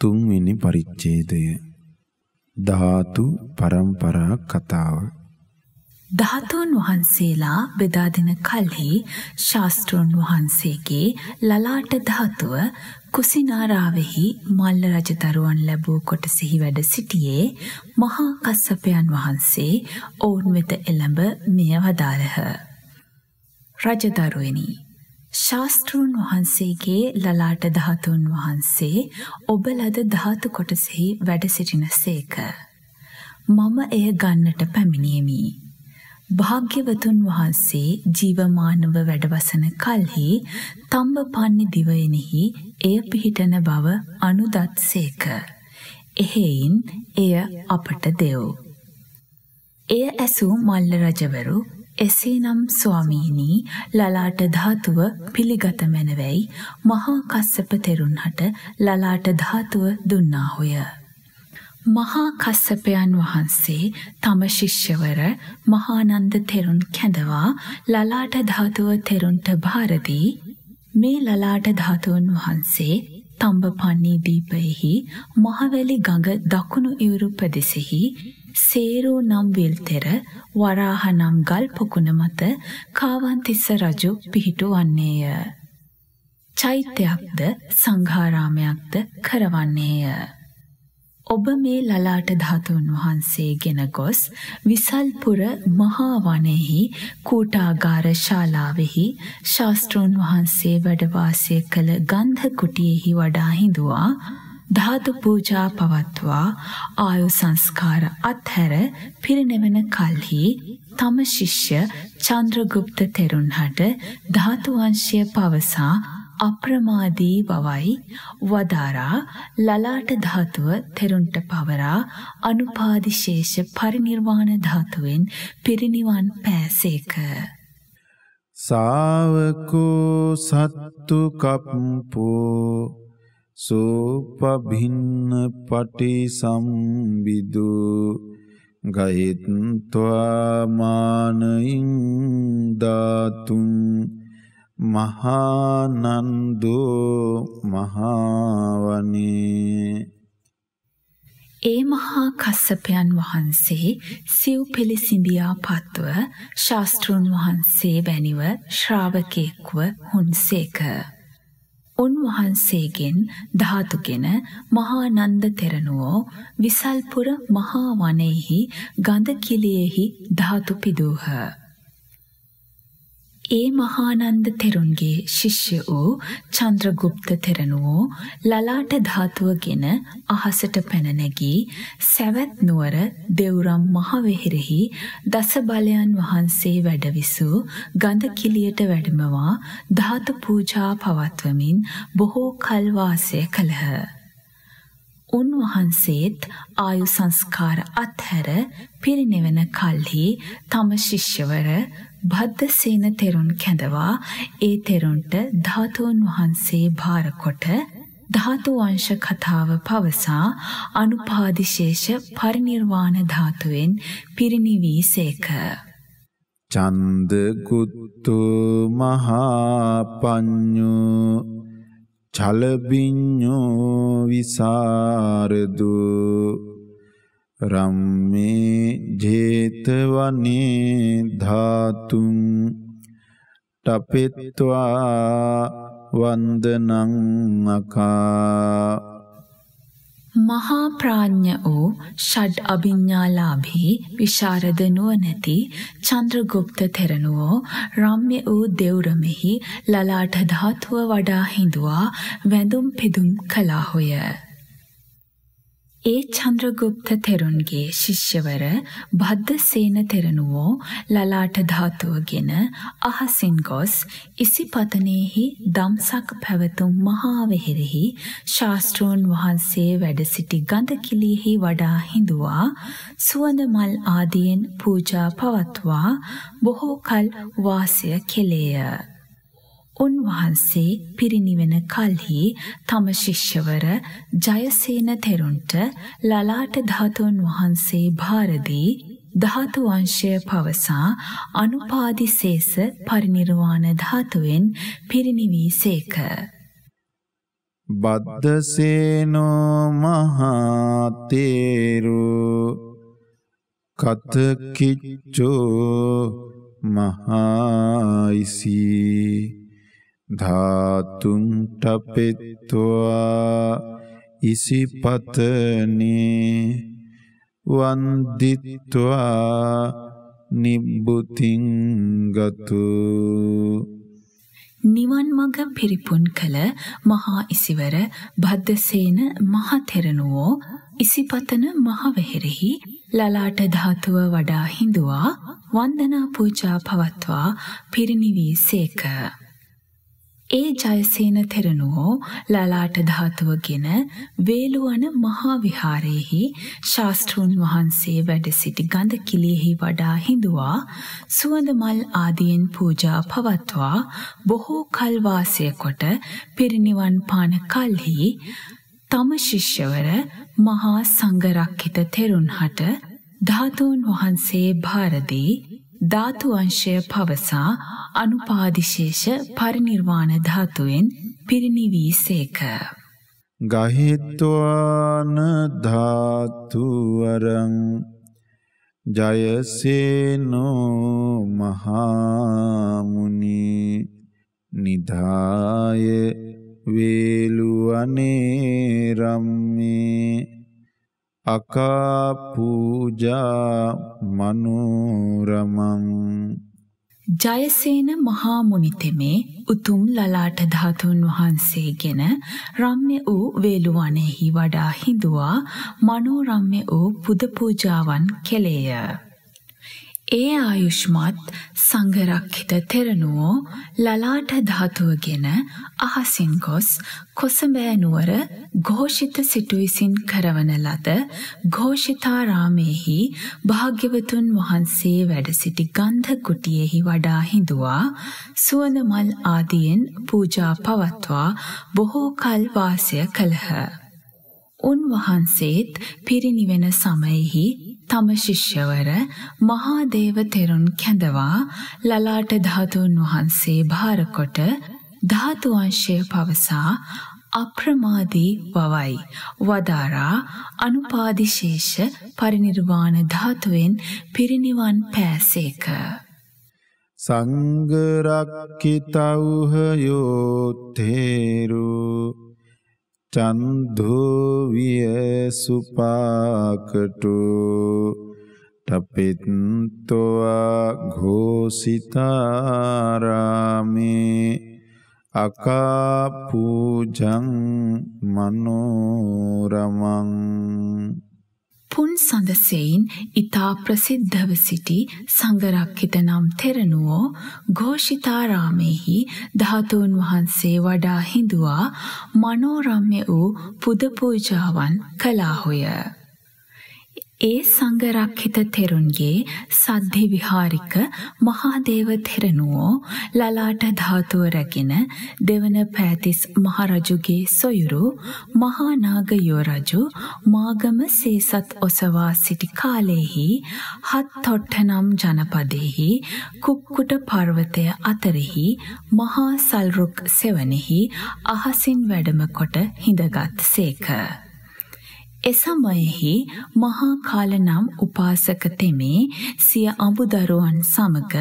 තුන්වෙනි පරිච්ඡේදය ධාතු පරම්පරා කතාව ධාතුන් වහන්සේලා බෙදා දෙන කල්හි ශාස්ත්‍රෝන් වහන්සේගේ ලලාට ධාතුව කුසිනාරාවෙහි මල්ල රජදරුවන් ලැබූ කොටසෙහි වැඩ සිටියේ මහා කස්සපයන් වහන්සේ ඔවුන් වෙත එළඹ මෙය වදාළහ. රජදරුවනි ශාස්තෘන් වහන්සේගේ ලලාට ධාතුන් වහන්සේ ඔබ ලද ධාතු කොටසෙහි වැඩ සිටින සේක. මම එය ගන්නට පැමිණියමි. භාග්‍යවතුන් වහන්සේ ජීවමානව වැඩවසන කල්හි තම්බපන්නි දිවයිනෙහි එය පිහිටන බව අනුදත් සේක. එහෙයින් එය අපට දෙව්. එය ඇසූ මල්ල රජවරු එසේනම් ස්වාමීනි ලලාට ධාතුව පිළිගත මැනවැයි මහා කස්සප තෙරුන්හට ලලාට ධාතුව දුන්නාහොය. මහා කස්සපයන් වහන්සේ තම ශිෂ්‍යවර මහානන්ද තෙරුන් කැඳවා ලලාට ධාතුව තෙරුන්ට භාරදී මේ ලලාට ධාතුන් වහන්සේ තම්බපන්නී දීපයෙහි මහවැලි ගඟ දකුණු ඉවුරු ප්‍රදෙසෙහි සේරෝ නම් විල්තෙර වරාහ නම් ගල් පොකුණ මත කාවන්තිස්ස රජු පිහිටුවන්නේය. චෛත්‍යයක්ද සංඝාරාමයක්ද කරවන්නේය. ඔබ මේ ලලාට ධාතුන් වහන්සේ ගෙන ගොස් විසල්පුර මහා වනයෙහි කූටාගාර ශාලාවෙහි ශාස්ත්‍රෝන් වහන්සේ වැඩ වාසය කළ ගන්ධ කුටියෙහි වඩා හිඳුවා ධාතු පූජා පවත්වා ආයු සංස්කාර අත්හැර පිරිනෙවන කල්හි තම ශිෂ්‍ය චන්ද්‍රගුප්ත තෙරුන්හට ධාතු වංශය පවසා අප්‍රමාදී බවයි වදාරා ලලාට ධාතුව තෙරුන්ට පවරා අනුපාදිශේෂ පරිනිර්වාණ ධාතුවෙන් පිරිනිවන් පෑසේක. සාවකෝ සත්තු කප්පෝ සෝපභින්න පටිසම්බිදු ගයත්වා මානයින් ධාතුන් මහානන්දෝ මහාවනේ ඒ මහා කස්සපයන් වහන්සේ සිව් පිළිසිඳියා පත්ව ශාස්තෘන් වහන්සේ වැනිව ශ්‍රාවකෙක්ව හුන්සේක. උන්වහන්සේගෙන් ධාතුගෙන මහානන්ද තෙරණුවෝ විසල්පුර මහා වනයෙහි ගඳ කිලියෙහි ධාතු පිදූහ. ඒ මහානන්ද තෙරුන්ගේ ශිෂ්‍ය වූ චන්ද්‍රගුප්ත තෙරණුවෝ ලලාට ධාතුවගෙන අහසට පැන නැගී සැවැත් නුවර දෙව්රම් මහවෙහෙරෙහි දස බලයන් වහන්සේ වැඩවිසූ ගඳ කිලියට වැඩමවා ධාතු පූජා පවත්වමින් බොහෝ කල් වාසය කළහ. උන්වහන්සේත් ආයු සංස්කාර අත්හැර පිරිනිවන කල්හි තම ශිෂ්‍යවර භද්දසේන තෙරුන් කැඳවා ඒ තෙරුන්ට ධාතුන් වහන්සේ භාරකොට ධාතු වංශ කතාව පවසා අනුපාදිශේෂ පරිනිර්වාණ ධාතුවෙන් පිරිනිවී සේක. චන්ද කුත්තු මහා පඤ්ඤෝ චලබිඤ්ඤෝ විසරදු රම්මේ ජේතවනේ ධාතුන් ටපෙත්වා වන්දනං අකා මහා ප්‍රාඥ වූ ෂඩ් අභිඥාලාභී විශාරද නුවණැති චන්ද්‍රගුප්ත තෙරණුවෝ රම්‍ය වූ දෙව්රමෙහි ලලාට ධාතුව වඩා හිඳුවා වැඳුම් පිදුම් කළාහොය. ඒ චන්ද්‍රගුප්ත තෙරුන්ගේ ශිෂ්‍යවර භද්දසේන තෙරණුවෝ ලලාට ධාතුවගෙන අහසින් ගොස් ඉසිපතනෙහි දම්සක් පැවතුම් මහා වෙහෙරෙහි ශාස්ත්‍රෝන් වහන්සේ වැඩ සිටි ගඳ කිලියෙහි වඩා හිඳුවා සුවඳ මල් ආදියෙන් පූජා පවත්වා බොහෝ කල් වාසය කෙලේය. උන්වහන්සේ පිරිනිවෙන කල්හි තම ශිෂ්‍යවර ජයසේන තෙරුන්ට ලලාට ධාතුන් වහන්සේ භාරදී ධාතු වංශය පවසා අනුපාදිසේස පරිනිර්වාණ ධාතුවෙන් පිරිනිවී සේක. බද්දසේනෝ මහතේරු කතකිච්චෝ මහායිසි ධාතුන් ටපෙත්වා ඉසිපතනේ වන්දිත්වා නිබ්බුතිංගතු නිවන් මඟ පිරිපුන් කළ මහා ඉසිවර භද්දසේන මහතෙරණුවෝ ඉසිපතන මහවෙහෙරෙහි ලලාට ධාතුව වඩා හිඳුවා වන්දනා පූජා පවත්වා පිරිනිවී සේක. ඒ ජයසේන තෙරණුවෝ ලලාට ධාතුව ගෙන වේලුවන මහා විහාරයෙහි ශාස්තෘන් වහන්සේ වැඩ සිටි ගඳ කිලියෙහි වඩා හිඳුවා සුවඳ මල් ආදියෙන් පූජා පවත්වා බොහෝ කල් වාසය කොට පිරිනිවන් පාන කල්හි තම ශිෂ්‍යවර මහා සංඝරක්කිත තෙරුන්හට ධාතුන් වහන්සේ භාරදී ධාතු අංශය පවසා අනුපාදිශේෂ පරිනිර්වාණ ධාතුවෙන් පිරිනිවී සේක. ගහිත්වාන ධාතුවරං ජයසේනෝ මහාමුනි නිදාය වේලුවනේ රම්මේ අකාපූජා මනෝරමං ජයසේන මහා මුනිතෙමේ උතුම් ලලාට ධාතුන් වහන්සේගෙන රම්‍ය වූ වේලුවනෙහි වඩා හිඳුවා මනෝරම්‍ය වූ පුද පූජාවන් කෙලේය. ඒ ආයුෂ්මත් සංඝරක්ෂිත තෙරණුවෝ ලලාට ධාතුවගෙන අහසින් ගොස් කොසඹෑ නුවර ഘോഷිත සිටු විසින් කරවන ලද ഘോഷිතාරාමේහි භාග්‍යවතුන් වහන්සේ වැඩ සිටි ගන්ධ කුටියෙහි වඩා හිඳුවා සුවඳ මල් ආදීන් පූජා පවත්වා බොහෝ කල් වාසය කළහ. උන්වහන්සේත් පිරිනිවෙන සමයෙහි තම ශිෂ්‍යවර මහාදේව තෙරුන් කැඳවා ලලාට ධාතුන් වහන්සේ භාරකොට ධාතු අංශය පවසා අප්‍රමාදී වවයි. වදාරා අනුපාදිශේෂ පරිනිර්වාණ ධාතුවෙන් පිරිනිවන් පෑසේක. සංගරක්කිතව්හ යෝත්තේරු චන්දෝවිය සුපාකටු ටපිත්තවා ඝෝසිතාරාමේ අකාපූජං මනෝරමං පුන් සඳසෙයින් ඊතා ප්‍රසිද්ධව සිටි සංඝරක්කිත නම් තෙරණුවෝ ഘോഷිතාරාමේහි ධාතුන් වහන්සේ වඩා හිඳුවා මනෝරම්‍ය වූ පුද පූජාවන් කළාහුය. ඒ සංඝරක්හිත තෙරුන්ගේ සද්ධි විහාරික මහාදේව තෙරණුවෝ ලලාට ධාතුව රැගෙන දෙවන පෑතිස් මහරජුගේ සොයුරු මහානාග යෝරජු මාගම සේසත් ඔසවා සිටි කාලෙහි හත් තොට්ටනම් ජනපදෙහි කුක්කුට පර්වතය අතරෙහි මහා සල්රුක් සෙවනෙහි අහසින් වැඩම කොට හිඳගත් සේක. එසමයෙහි මහා කාල නම් උපාසක තෙමේ සිය අඹදරුවන් සමග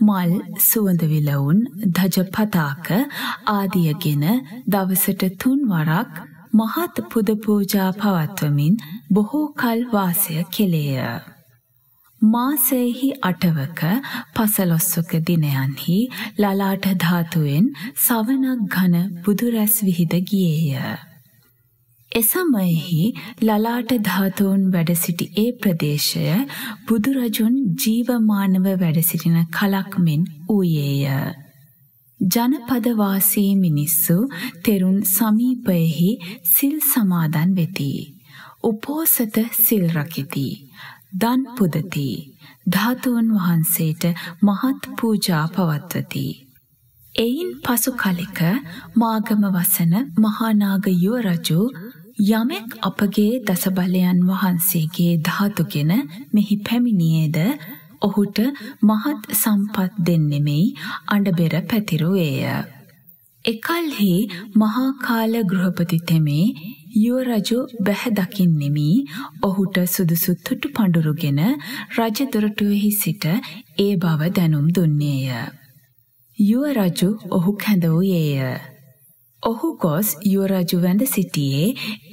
මල් සුවඳ විලවුන් දජ පතාක ආදියගෙන දවසට තුන් වරක් මහත් පුද පූජා පවත්වමින් බොහෝ කල් වාසය කෙලේය. මාසයෙහි අටවක පසළොස්වක දිනයන්හි ලලාට ධාතුවෙන් සවනක් ඝන බුදුරැස් විහිද ගියේය. එසමයෙහි ලලාට ධාතුන් වැඩ සිටි ඒ ප්‍රදේශය බුදුරජුන් ජීවමානව වැඩ සිටින කලක් මෙන් වූයේය. ජනපදවාසී මිනිස්සු තෙරුන් සමීපයෙහි සිල් සමාදන් වෙති. උපෝසත සිල් රකිති. දන් පුදති. ධාතුන් වහන්සේට මහත් පූජා පවත්වති. එයින් පසු කලෙක මාගම වසන මහානාග යුව රජු යමෙක් අපගේ දසබලයන් වහන්සේගේ ධාතුගෙන මෙහි පැමිණියේද ඔහුට මහත් සම්පත් දෙන්නෙමෙයි අඬබෙර පැතිරුවේය. එකල්හි මහා කාල ගෘහපති තෙමේ යුව රජු බැහැ දකින්නෙමි ඔහුට සුදුසු තුටු පඬුරුගෙන රජ දොරටුවෙහි සිට ඒ බව දැනුම් දුන්නේය. යුව රජු ඔහු කැඳ වූයේය. ඔහු ගොස් යුවරජු වැඳ සිටියේ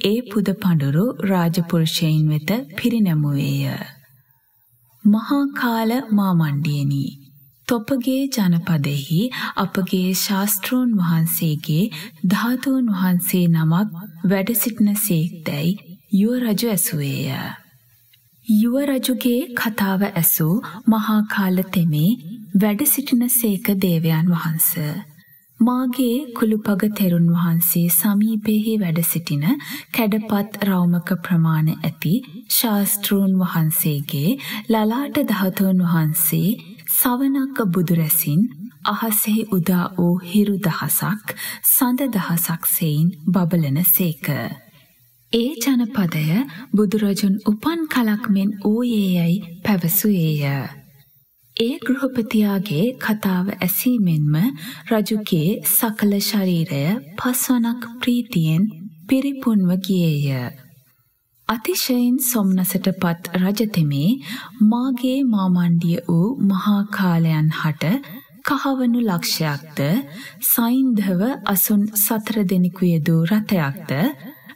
ඒ පුද පඬුරු රාජපුරුෂයින් වෙත පිරිනැමුවේය. මහා කාල මාමණ්ඩියනි තොපගේ ජනපදෙහි අපගේ ශාස්ත්‍රූන් වහන්සේගේ ධාතුන් වහන්සේ නමක් වැඩ සිටින සේක්දැයි යුව රජු ඇසුවේය. යුව රජුගේ කතාව ඇසූ මහා කාල තෙමේ වැඩ සිටින සේක දේවයන් වහන්ස. මාගේ කුළුපග තෙරුන් වහන්සේ සමීපයෙහි වැඩ සිටින කැඩපත් රෞමක ප්‍රමාණ ඇති ශාස්ත්‍රූන් වහන්සේගේ ලලාට ධාතුන් වහන්සේ සවනක්ක බුදුරැසින් අහසෙහි උදා වූ හිරු දහසක් සඳ දහසක් සෙයින් බබලන සේක. ඒ ජනපදය බුදුරජුන් උපන් කලක් මෙන් වූයේ යැයි පැවසුයේය. ඒ ගෘහපතියාගේ කතාව ඇසීමෙන්ම රජුගේ සකල ශරීරය පස්වනක් ප්‍රීතියෙන් පිරිපුන්ව ගියේය. අතිශයින් සොම්නසට පත් රජතෙමේ මාගේ මාමණ්ඩිය වූ මහා කාලයන් හට කහවණු ලක්ෂයක්ද සයින්ධව අසුන් සතර දෙනෙකු යෙදූ රථයක්ද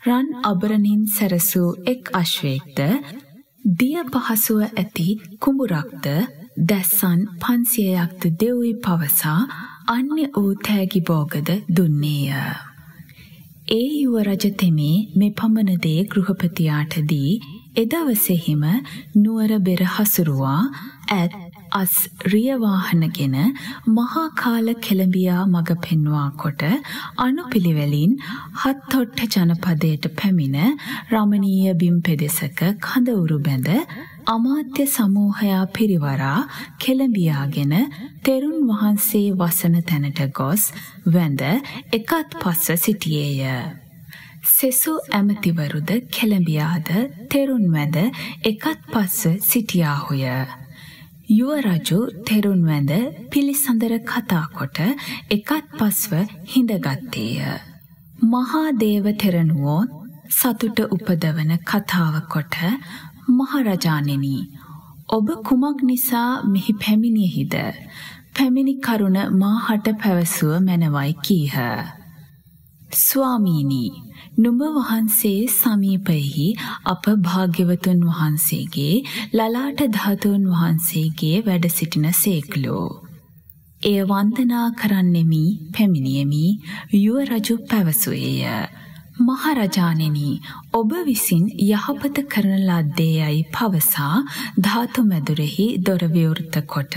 රන් අබරණින් සැරසූ එක් අශ්වයෙක්ද දිය පහසුව ඇති කුඹුරක්ද දැස්සන් පන්සියයක්ද දෙව්වී පවසා අන්‍ය වූ තෑගි බෝගද දුන්නේය. ඒ යුව රජ තෙමේ මේ පමණ දේ ගෘහපතියාට දී එදවසෙහිම නුවර බෙර හසුරුවා ඇත් අස් රියවාහනගෙන මහා කාල කෙළඹියා මඟ පෙන්වා කොට අනුපිළිවෙලින් හත්තොට්ට ජනපදයට පැමිණ රමණීය බිම් පෙදෙසක කඳවුරු බැඳ අමාත්‍ය සමූහයා පිරිවරා කෙළඹියාගෙන තෙරුන් වහන්සේ වසන තැනට ගොස් වැඳ එකත් පස්ව සිටියේය. සෙසු ඇමතිවරුද කෙළඹියාද තෙරුන් වැඳ එකත් පස්ව සිටියාහුය. යුව රජු තෙරුන් වැඳ පිළිසඳර කතා කොට එකත් පස්ව හිඳගත්තේය. මහා දේව තෙරණුවෝ සතුට උපදවන කතාව කොට මහරජාණෙනි ඔබ කුමක් නිසා මෙහි පැමිණියෙහිද පැමිණි කරුණ මාහට පැවසුව මැනවයි කීහ. ස්වාමීනි නුඹ වහන්සේ සමීපයෙහි අප භාග්‍යවතුන් වහන්සේගේ ලලාට ධාතුන් වහන්සේගේ වැඩ සිටින සේක්ලෝ. එය වන්දනා කරන්නෙමි පැමිණියමි යුව රජු පැවසුවේය. මහරජාණෙනි ඔබ විසින් යහපත කරන ලද්දේ යයි පවසා ධාතු මැදුරෙහි දොර විවෘත කොට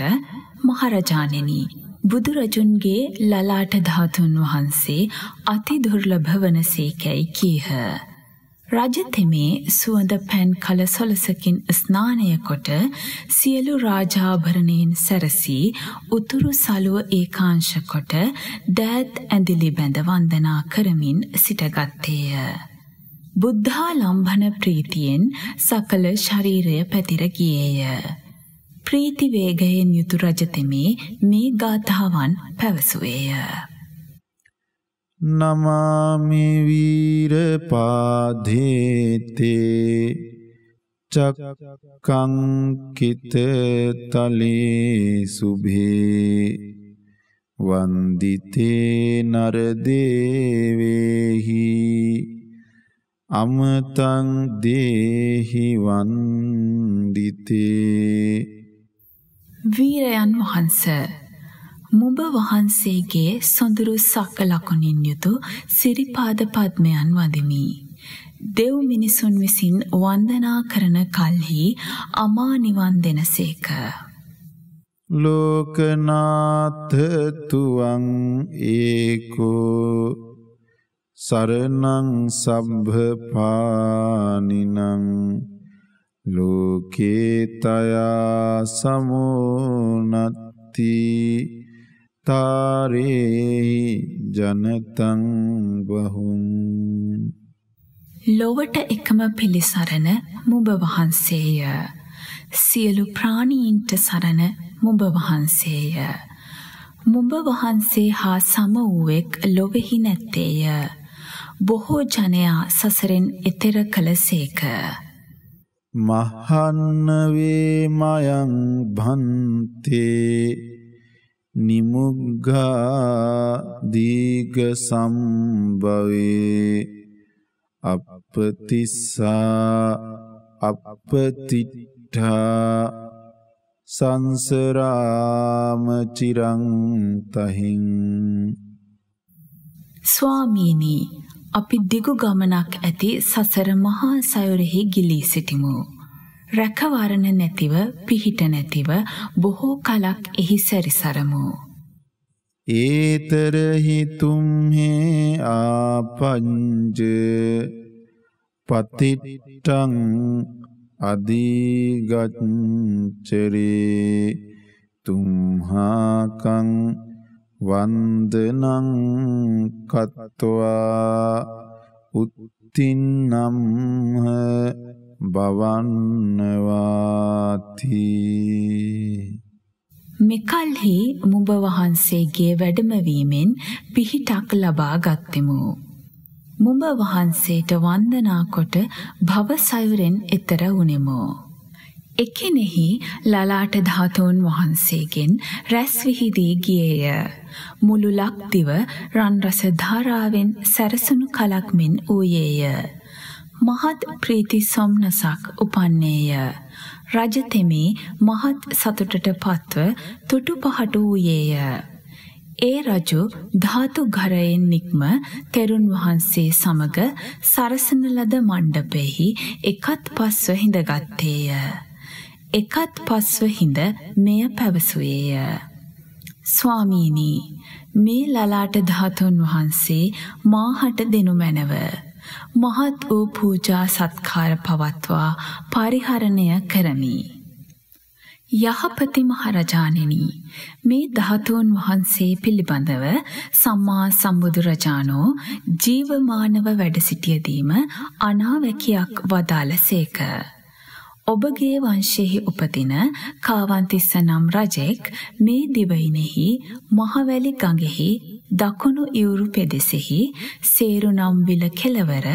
මහරජාණෙනි බුදුරජුන්ගේ ලලාට ධාතුන් වහන්සේ අති දුර්ලභ වනසේකැයි කීහ. රජතෙමේ සුවඳ පැන් කල සොලසකින් ස්නානය කොට සියලු රාජාභරණයෙන් සැරසී උතුරු සලුව ඒකාංශ කොට දෑත් ඇඳිලි බැඳ වන්දනා කරමින් සිටගත්තේය. බුද්ධා ලම්භන ප්‍රීතියෙන් සකල ශරීරය පැතිර ගියේය. ප්‍රීති වේගයෙන් යුතු රජතෙමේ මේ ගාථාවන් පැවසුවේය. නමාමි වීරපාදේතේ චක්කංකිත තලේ සුභේ වන්දිතේ නරදේවේහි අමතං දේහි වන්දිතේ වීරයන් වහන්සේ මුඹ වහන්සේගේ සොඳුරු සක්ක ලකුණින් යුතු සිරිපාද පද්මයන් වදිමි. දෙව් මිනිසුන් විසින් වන්දනා කරන කල්හි අමා නිවන් දෙනසේක. ලෝකනාථතුවං ඒකෝ සරණං සබ්භපානිනං ලෝකේතයා සමෝනත්ති තාරේහි ජනතං බහුම් ලොවට එකම පිළිසරණ මුඹ වහන්සේය. සියලු ප්‍රාණීන්ට සරණ මුඹ වහන්සේය. මුඹ වහන්සේ හා සම වූවෙක් ලොවෙහි නැත්තේය. බොහෝ ජනයා සසරෙන් එතෙර කළසේක. මහන්නවේ මයං භන්තේ නිමුග්ගා දීග සම්භවේ අපතිස්සා අපතිට්ඨා සංසරාම චිරං තහින් ස්වාමීනි අපි දිගු ගමනක් ඇති සසර මහා සයුරෙහි ගිලී සිටිමු. රැකවරණ නැතිව පිහිට නැතිව බොහෝ කලක් එහි සැරිසරමු. ඒතරහි තුම්හේ ආපංජ පතිට්ටං අධීගච්චරේ තුම්හාකං වන්දනං කත්වා උත්තින්නම්හ බවන්නවාති මෙකල්හි මුඹ වහන්සේගේ වැඩමවීමෙන් පිහිටක් ලබා ගත්තෙමු. මුඹ වහන්සේට වන්දනා කොට භව සයුරෙන් එතර වුනෙමු. එකෙනෙහි ලලාට ධාතුන් වහන්සේගෙන් රැස් විහිදී ගියේය. මුළු ලක්දිව රන් රස ධාරාවෙන් සැරසුණු කලක් මෙන් ඌයේය. මහත් ප්‍රීති සොම්නසක් උපන්නේය. රජතෙමේ මහත් සතුටට පත්ව තුටු පහට වූයේය. ඒ රජු ධාතු ඝරයෙන් නික්ම තෙරුන් වහන්සේ සමග සරසන ලද මණ්ඩපෙහි එකත් පස්ව හිඳගත්තේය. එකත් පස්ව හිඳ මෙය පැවසුවේය. ස්වාමීනි මේ ලලාට ධාතුන් වහන්සේ මාහට දෙනු මැනව. මහත් වූ පූජා සත්කාර පවත්වා පරිහරණය කරමි. යහපති මහරජාණෙනි මේ ධාතුන් වහන්සේ පිළිබඳව සම්මා සම්බුදුරජාණෝ ජීවමානව වැඩ සිටියදීම අනාවැකියක් වදාළසේක. ඔබගේ වංශයෙහි උපදින කාවන්තිස්ස නම් රජෙක් මේ දිවයිනෙහි මහවැලි ගඟෙහි දකුණු ඉවුරු පෙදෙසෙහි සේරු නම් විල කෙළවර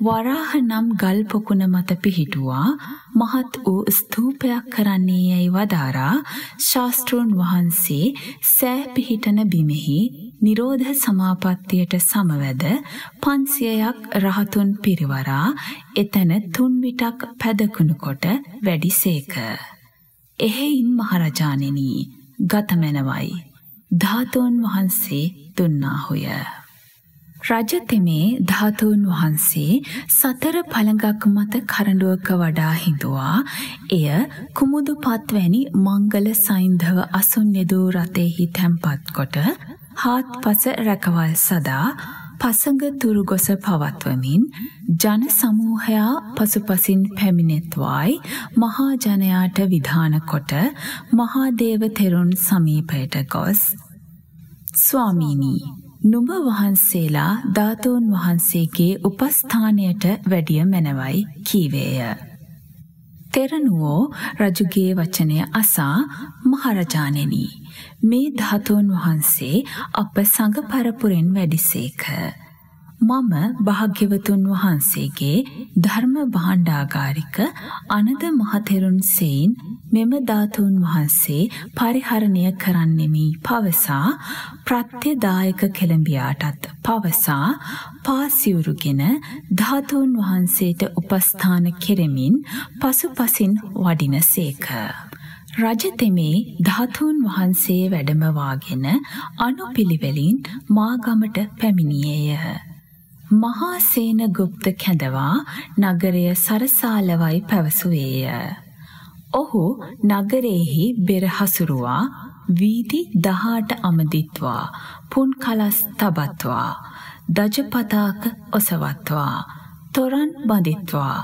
වරාහ නම් ගල් පොකුණ මත පිහිටුවා මහත් වූ ස්තූපයක් කරන්නේ යැයි වදාරා ශාස්ත්‍රූන් වහන්සේ සෑ පිහිටන බිමෙහි නිරෝධ සමාපත්තියට සමවැද පන්සියයක් රහතුන් පිරිවරා එතැන තුන් විටක් පැදකුණු කොට වැඩිසේක. එහෙයින් මහරජාණෙනි ගතමැනවයි. ධාතුන් වහන්සේ දුන්නාහුය. රජතෙමේ ධාතුන් වහන්සේ සතර පළඟක් මත කරඬුවක වඩා හිඳුවා එය කුමුදු පත්වැනි මංගල සයින්ධව අසුන් යෙදූ රථෙහි තැන්පත් කොට හාත්පස රැකවල් සදා පසඟ තුරු ගොස පවත්වමින් ජන සමූහයා පසුපසින් පැමිණෙත්වායි මහා ජනයාට විධාන කොට මහාදේව තෙරුන් සමීපයට ගොස් ස්වාමීනී නුඹ වහන්සේලා ධාතුන් වහන්සේගේ උපස්ථානයට වැඩිය මැනවයි කීවේය. තෙරණුවෝ රජුගේ වචනය අසා මහරජාණෙනි මේ ධාතුන් වහන්සේ අප සඟ පරපුරෙන් වැඩිසේක. මම භාග්‍යවතුන් වහන්සේගේ ධර්ම භාණ්ඩාගාරික අනද මහතෙරුන් සෙයින් මෙම ධාතුන් වහන්සේ පරිහරණය කරන්නෙමි පවසා ප්‍රත්‍යදායක කෙළඹියාටත් පවසා පාසිවුරුගෙන ධාතුන් වහන්සේට උපස්ථාන කෙරෙමින් පසුපසින් වඩිනසේක. රජතෙමේ ධාතුන් වහන්සේ වැඩමවාගෙන අනුපිළිවෙලින් මාගමට පැමිණියේය. මහා සේන ගුප්ත කැඳවා නගරය සරසාලවයි පැවසුවේය. ඔහු නගරයෙහි බෙර හසුරුවා වීදි දහාට අමදිත්වා පුන් කලස් තබත්වා දජපතාක ඔසවත්වා තොරන් බඳිත්වා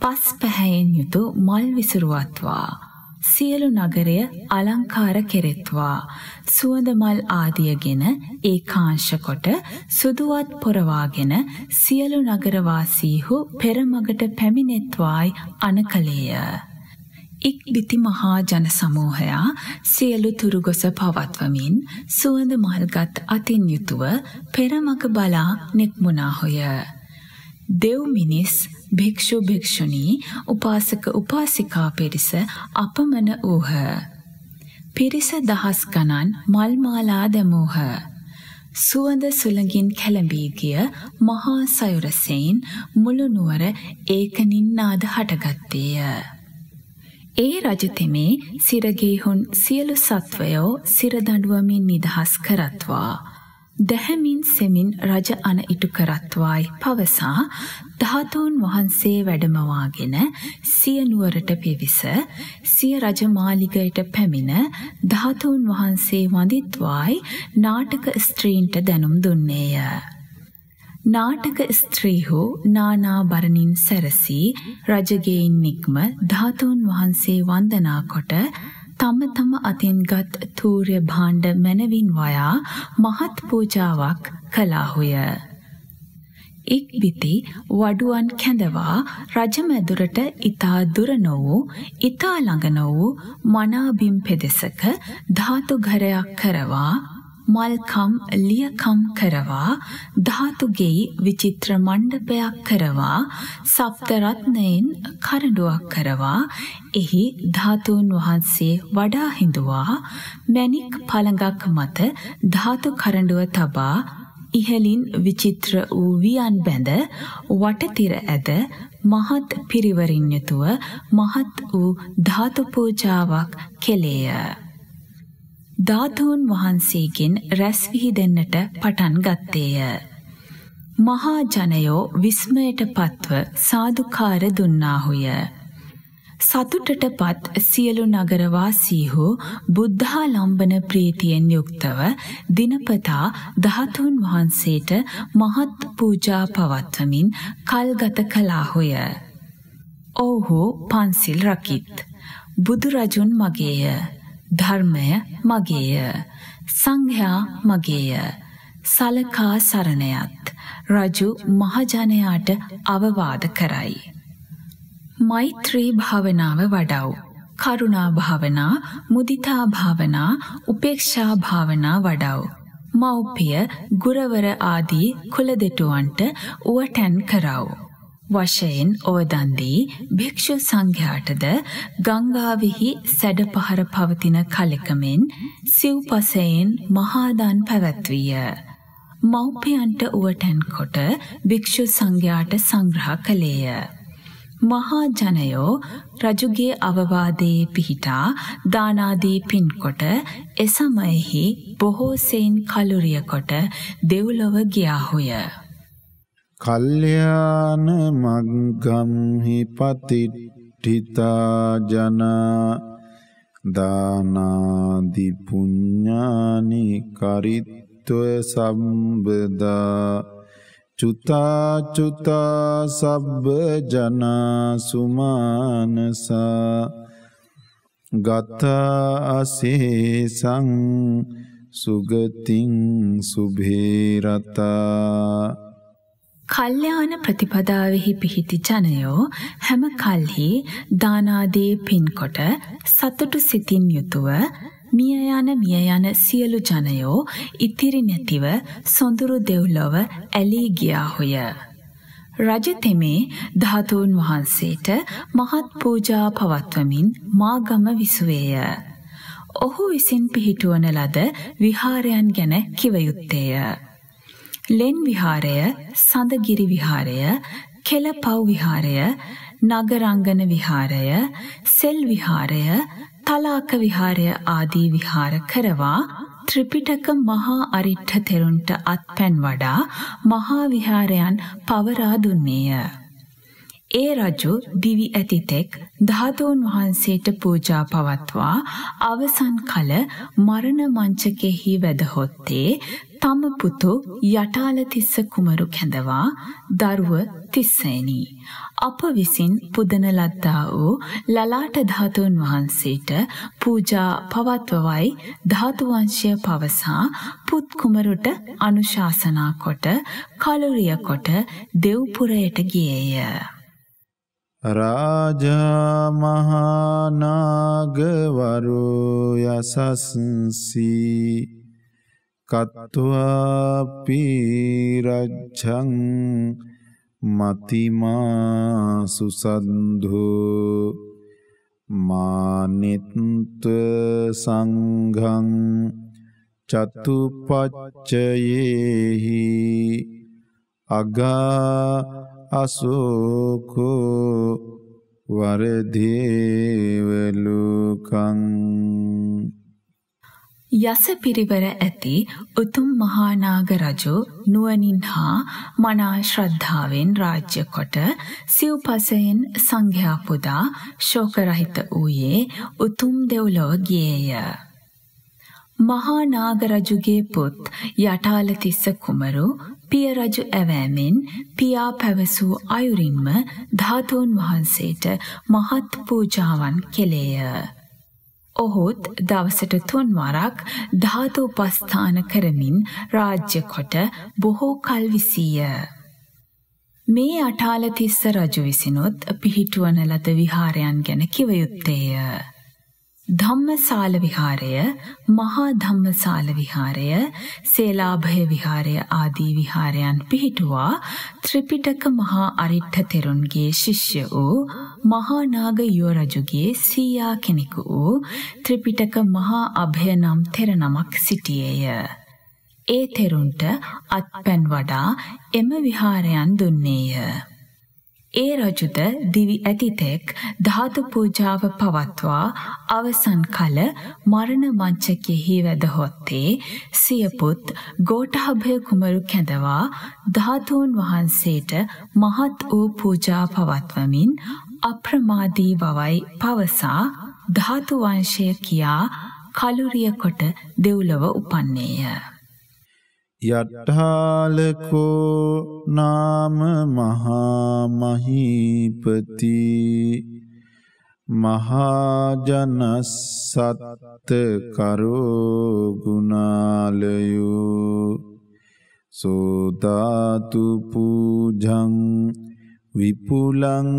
පස් පැහැයෙන් යුතු මල් විසුරුවත්වා සියලු නගරය අලංකාර කෙරෙත්වා සුවඳ මල් ආදියගෙන ඒකාංශ කොට සුදුවත් පොරවාගෙන සියලු නගරවාසීහු පෙරමගට පැමිණෙත්වායි අනකලේය. ඉක්බිති මහා ජන සමූහයා සියලු තුරුගොස පවත්වමින් සුවඳ මල්ගත් අතින් යුතුව පෙරමක බලා නෙක්මුණාහොය. දෙව් මිනිස් භික්ෂු භික්ෂුණී උපාසක උපාසිකා පිරිස අපමණ වූහ. පිරිස දහස් ගණන් මල්මාලා දැමූහ. සුවඳ සුළඟින් කැළඹී ගිය මහා සයුරසෙයින් මුළු නුවර ඒකනින්නාද හටගත්තේය. ඒ රජතෙමේ සිරගේහුන් සියලු සත්වයෝ සිරදඬුවමින් නිදහස් කරත්වා. දැහැමින් සෙමින් රජ අන ඉටු කරත්වායි පවසා ධාතුන් වහන්සේ වැඩමවාගෙන සිය නුවරට පිවිස සිය රජමාලිගයට පැමිණ ධාතුන් වහන්සේ වඳිත්වායි නාටක ස්ත්‍රීන්ට දැනුම් දුන්නේය. නාටක ස්ත්‍රීහු නානාභරණින් සැරසී රජගෙයින් නික්ම ධාතුන් වහන්සේ වන්දනා කොට තම තම අතින්ගත් තූර්ය භාණ්ඩ මැනවින් වයා මහත් පූජාවක් කළාහුය. ඉක්බිති වඩුවන් කැඳවා රජමැදුරට ඉතා දුර නොවූ ඉතා ළඟ නොවූ මනාබිම් පෙදෙසක ධාතු ඝරයක් කරවා මල්කම් ලියකම් කරවා ධාතුගෙයි විචිත්‍ර මණ්ඩපයක් කරවා සප්තරත්නයෙන් කරඩුවක් කරවා එහි ධාතුන් වහන්සේ වඩා හිඳුවා මැණික් පළඟක් මත ධාතු කරඬුව තබා ඉහලින් විචිත්‍ර වූ වියන් බැඳ වටතිර ඇද මහත් පිරිවරින් යුතුව මහත් වූ ධාතු පූජාවක් කෙලේය. ධාතුන් වහන්සේගෙන් රැස් විහිදෙන්නට පටන් ගත්තේය. මහා ජනයෝ විස්මයට පත්ව සාදුකාර දුන්නාහුය. සතුටට පත් සියලු නගරවාසීහු බුද්ධාලම්බන ප්‍රීතියෙන් යුක්තව දිනපතා ධාතුන් වහන්සේට මහත් පූජා පවත්වමින් කල්ගත කළාහුය. ඔවුහු පන්සිල් රකිත්. බුදුරජුන් මගේය. ධර්මය මගේය. සංඝයා මගේය. සලකා සරණයත් රජු මහජනයාට අවවාද කරයි. මෛත්‍රී භාවනාව වඩව්. කරුණා භාවනා, මුදිතා භාවනා, උපේක්ෂා භාවනා වඩව්. මව්පිය, ගුරවර ආදී කුලදෙටුවන්ට උවටැන් කරව්. වශයෙන් ඕදන් දී භික්ෂු සංඝයාටද ගංගාවෙහි සැඩ පහර පවතින කලකමෙන් සිව්පසයෙන් මහාදාන් පැවැත්විය. මව්පියන්ට උවටැන් කොට භික්ෂු සංඝයාට සංග්‍රහ කළේය. මහා ජනයෝ රජුගේ අවවාදයේ පිහිටා දානාදී පින්කොට එසමයෙහි බොහෝ සෙයින් කලුරිය කොට දෙව්ලොව ගියාහුය. කල්්‍යාන මග්ගම්හි පතිට්ඨිතා ජනා දානාදිපුඤ්ඥානි කරිත්වය සම්බදා චුතාචුතා සබ්බ ජනා සුමානසා ගතා අසේසං සුගතින් සුභේරතා කල්්‍යාන ප්‍රතිපදාවෙහි පිහිටි ජනයෝ හැම කල්හි දානාදී පින්කොට සතුටු සිතින් යුතුව මිය යන මිය යන සියලු ජනයෝ ඉතිරි නැතිව සොඳුරු දෙව්ලොව ඇලී ගියාහුය. රජ තෙමේ ධාතුන් වහන්සේට මහත් පූජා පවත්වමින් මාගම විසුවේය. ඔහු විසින් පිහිටුවන ලද විහාරයන් ගැන කිවයුත්තේය. ලෙන් විහාරය, සඳගිරි විහාරය, කෙලපව් විහාරය, නගරංගන විහාරය, සෙල් විහාරය, තලාක විහාරය ආදී විහාර කරවා ත්‍රිපිටක මහා අරිට්ඨ තෙරුන්ට අත්පැන් වඩා මහා විහාරයන් පවරා දුන්නේය. ඒ රජු දිවි ඇතිතෙක් ධාතුන් වහන්සේට පූජා පවත්වා අවසන් කල මරණ මංචකෙහි වැදහොත්තේ තම පුතු යටාලතිස්ස කුමරු කැඳවා දරුව තිස්සේනි. අප විසින් පුදන ලද්දා වූ ලලාට ධාතුන් වහන්සේට පූජා පවත්වවයි ධාතුවංශය පවසා පුත් කුමරුට අනුශාසනා කොට කලුරිය කොට දෙව්පුරයට ගියේය. රාජා මහානාගවරු යසස්සී කත්වා පිරච්ඡං මතිමා සුසන්ධෝ මානිත්ත සංඝං චතුපච්චයේහි අගා අසෝකෝ වරදේවලුකං යස පිරිවර ඇති උතුම් මහානාග රජු නුවණින් හා මනා ශ්‍රද්ධාවෙන් රාජ්‍ය කොට සිව්පසයෙන් සංඝයා පුදා ශෝකරහිත වූයේ උතුම් දෙව්ලොව ගියේය. මහා නාග රජුගේ පුත් යටාලතිස්ස කුමරු පිය රජු ඇවෑමෙන් පියා පැවසූ අයුරින්ම ධාතුන් වහන්සේට මහත් පූජාවන් කෙළේය. ඔහුත් දවසට තුන් වරක් ධාතු උපස්ථාන කරමින් රාජ්‍ය කොට බොහෝ කල් විසීය. මේ අටාලතිස්ස රජු විසිනුත් පිහිටුවන ලද විහාරයන් ගැන කිව යුත්තේය. ධම්මසාල විහාරය, මහා ධම්මසාල විහාරය, සේලාභය විහාරය ආදී විහාරයන් පිහිටුවා ත්‍රිපිටක මහා අරිට්ඨ තෙරුන්ගේ ශිෂ්‍ය වූ මහා නාග යුව රජුගේ සීයා කෙනෙකු වූ ත්‍රිපිටක මහා අභය නම් තෙර නමක් සිටියේය. ඒ තෙරුන්ට අත්පැන් වඩා එම විහාරයන් දුන්නේය. ඒ රජුද දිවි ඇතිතෙක් ධාතු පූජාව පවත්වා අවසන් කල මරණ මංචකයෙහි වැදහොත්තේ සියපුත් ගෝඨාභය කුමරු කැඳවා ධාතුන් වහන්සේට මහත් වූ පූජා පවත්වමින් අප්‍රමාදී බවයි පවසා ධාතු වංශය කියා කලුරිය කොට දෙව්ලොව උපන්නේය. යට්ඨාලකෝ නාම මහා මහීපති මහාජනසත්ත කරෝ ගුණාලයෝ සෝදාතු පූජං විපුලං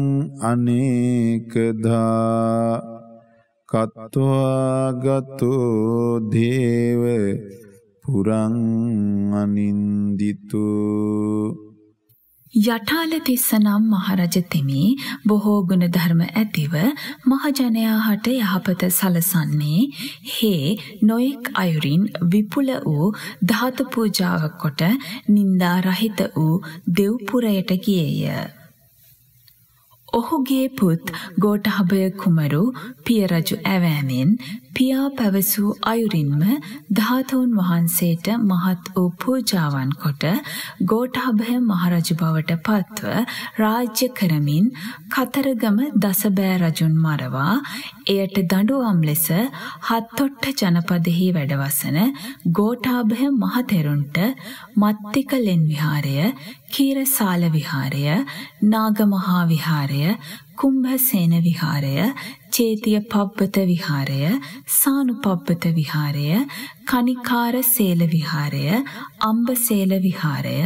අනේකදා කත්වා ගතෝ දේව පුරං අනින්දිතු යටාලතිස්ස නම් මහරජ තෙමේ බොහෝ ගුණ ධර්ම ඇතිව මහජනයා හට යහපත සලසන්නේ හේ නොයෙක් අයුරින් විපුල වූ ධාතු පූජාවක් කොට නින්දා රහිත වූ දෙව්පුරයට ගියේය. ඔහුගේ පුත් ගෝඨහබය කුමරු පිය රජු ඇවෑමෙන් පියා පැවසූ අයුරින්ම ධාතුන් වහන්සේට මහත් වූ පූජාවන් කොට ගෝඨහබය මහරජු බවට පත්ව රාජ්‍ය කරමින් කතරගම දසබෑ රජුන් මරවා එයට දඬුවම් ලෙස හත්තොට්ට ජනපදෙහි වැඩවසන ගෝඨාභය මහතෙරුන්ට මත්තික ලෙන් විහාරය කීරසාල විහාරය නාගමහා විහාරය කුම්භසේන විහාරය චේතිය පබ්බත විහාරය සානුපබ්බත විහාරය කනිකාර සේල විහාරය අම්බසේල විහාරය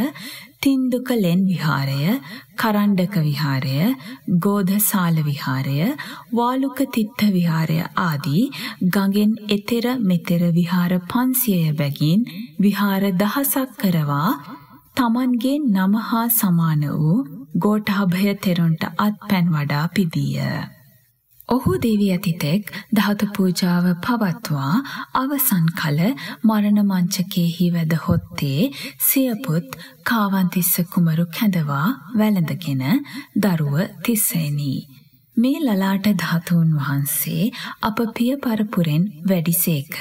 තින්දුකලෙන් විහාරය කරණ්ඩක විහාරය ගෝධසාල විහාරය වාලුක තිත්ත විහාරය ආදී ගඟෙන් එතෙර මෙතෙර විහාර 500 බැගින් විහාර දහසක් කරවා තමන්ගේ නම හා සමාන වූ ගෝඨාභය තෙරුන්ට අත්පැන් වඩා පිදීය. ඔහු දෙවි ඇතිතෙක් ධාතු පූජාව පවත්වා අවසන් කල මරණ මංචකයෙහි වැද හොත්තේ සියපුත් කාවන්තිස්ස කුමරු කැඳවා වැළඳගෙන දරුව තිස්සෙනි. මේ ලලාට ධාතුන් වහන්සේ අප පිය පරපුරෙන් වැඩිසේක.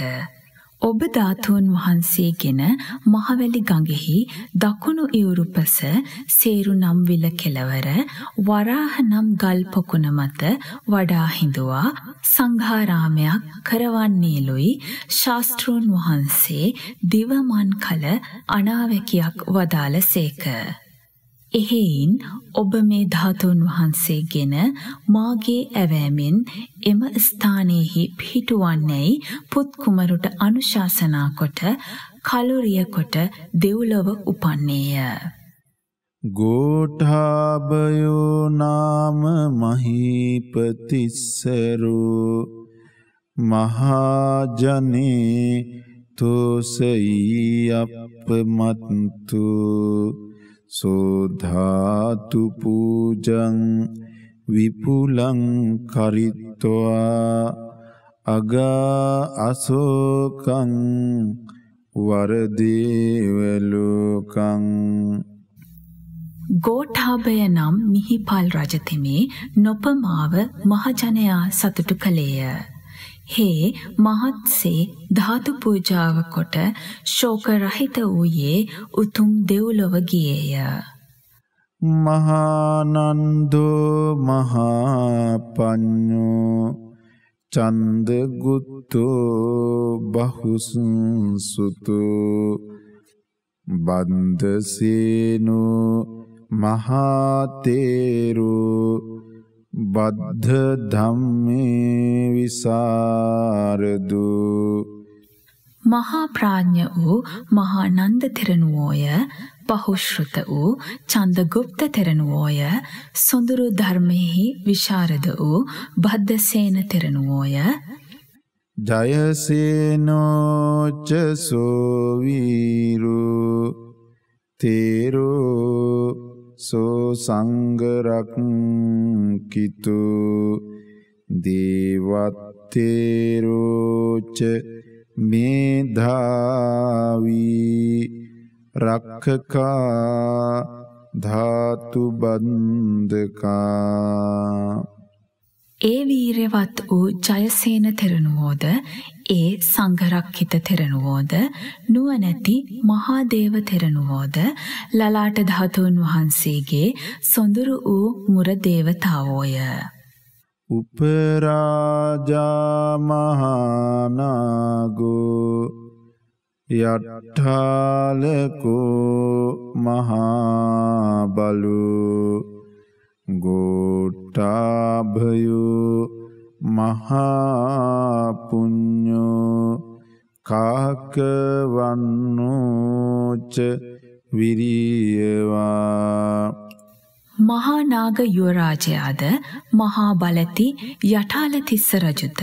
ඔබ ධාතුන් වහන්සේගෙන මහවැලි ගඟෙහි දකුණු ඉවුරුපස සේරු නම් විල කෙළවර වරාහ නම් ගල් පොකුණ මත වඩා හිඳුවා සංඝාරාමයක් කරවන්නේලුයි ශාස්ත්‍රූන් වහන්සේ දිවමන් කල අනාවැකියක් වදාළසේක. එහෙයින් ඔබ මේ ධාතුන් වහන්සේගෙන මාගේ ඇවෑමෙන් එම ස්ථානයෙහි පිහිටුවන්නේයි පුත් කුමරුට අනුශාසනා කොට කලුරිය කොට දෙව්ලොව උපන්නේය. ගෝඨාභයෝ නාම මහීපතිස්සරෝ මහාජනේ තෝසයි අප්පමත්තු සෝධාතු පූජං විපුලං කරිත්වා අගා අසෝකං වරදේවලෝකං ගෝඨාභය නම් මිහිපල් රජතෙමේ නොපමාව මහජනයා සතුටු කළේය. හේ මහත්සේ ධාතු පූජාව කොට ශෝක රහිත වූයේ උතුම් දෙව්ලොව ගියේය. මහානන්දෝ මහාපඤ්ඤෝ චන්දගුත්තෝ බහුසුසුතෝ බන්දසේනෝ මහතේරෝ බද්ධ ධම්මේ විසරදු මහා ප්‍රඥ වූ මහා නන්ද තෙරණුවෝය බහුශ්‍රත වූ චන්දගුප්ත තෙරණුවෝය සොඳුරු ධර්මෙහි විශාරද වූ බද්දසේන තෙරණුවෝය. ජයසේනෝච සෝවීරු තේරෝ සෝ සංගරක්කිතු දේවත්තේරෝච මේධාවී රක්කකා ධාතු බන්ධකා ඒ වීරවත් වූ ජයසේන තෙරණුවෝද ඒ සංඝරක්හිත තෙරණුවෝද නුවණැති මහාදේව තෙරණුවෝද ලලාට ධාතුන් වහන්සේගේ සොඳුරු වූ මුර දේවතාවෝය. උපරාජා මහානාගෝ යට්ඨාලකෝ මහා බලෝ ගෝට්ටාභයෝ මහාපුඤ්ඤෝ කාකවන්නෝච විරියවා මහා නාග යුවරාජයාද මහා බලති යටාලතිස්ස රජුද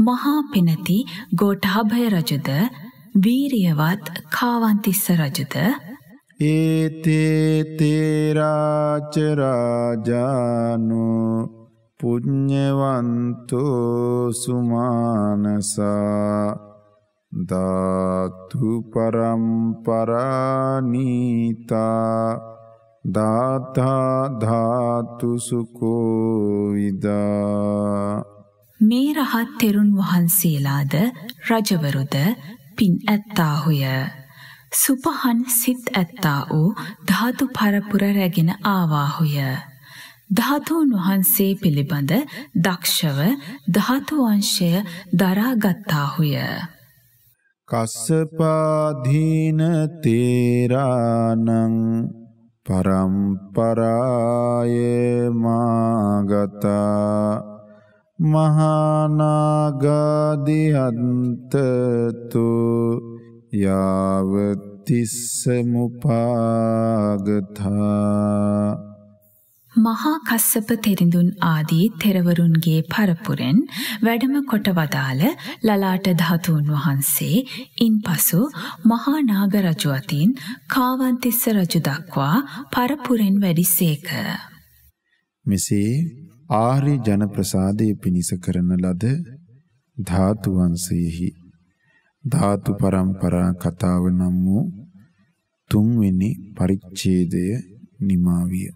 මහා පිනති ගෝඨාභය රජුද වීරියවත් කාවන්තිස්ස රජුද? ඒතේ තේරාච රාජානු පුඤ්ඤවන්තෝ සුමානසා ධාතු පරම්පරානීතා දාතා ධාතු සුකෝ විදා මේ රහත් තෙරුන් වහන්සේලාද රජවරුද පින් ඇත්තාහුය සුපහන් සිත් ඇත්තා වූ ධාතු පරපුර රැගෙන ආවාහුය. ධාතුන් වහන්සේ පිළිබඳ දක්ෂව ධාතු වංශය දරාගත්තාහුය. කස්සපාදීන තේරානං පරම්පරාය මාගතා මහානාගාදිහන්තතු යාවතිස්ස මුපාගතා මහා කස්සප තෙරිඳුන් ආදී තෙරවරුන්ගේ පරපුරෙන් වැඩම කොට වදාළ ලලාට ධාතුන් වහන්සේ ඉන්පසු මහා නාග රජු අතින් කාවන්තිස්ස රජු දක්වා පරපුරෙන් වැඩිසේක. මෙසේ ආර්ය ජන ප්‍රසාදයේ පිනිස කරන ලද ධාතු වංශයේහි ධාතු පරම්පරා කතාව නම් වූ තුන්වෙනි පරිච්ඡේදය නිමා විය.